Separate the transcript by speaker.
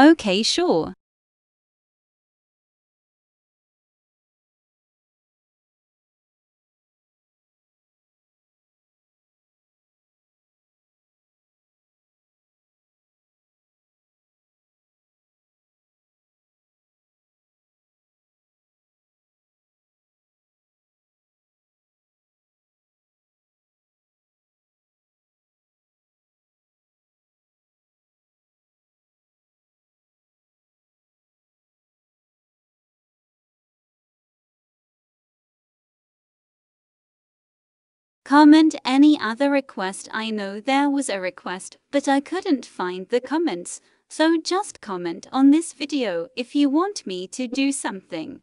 Speaker 1: Okay, sure. Comment any other request. I know there was a request, but I couldn't find the comments. So just comment on this video if you want me to do something.